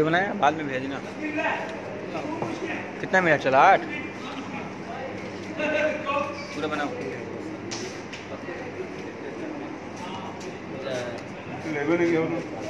Video بنایا؟ بعد میں بھیجنا۔ کتنا منٹ چلا؟ آٹھ۔ پورا بناؤ۔ لیبل نہیں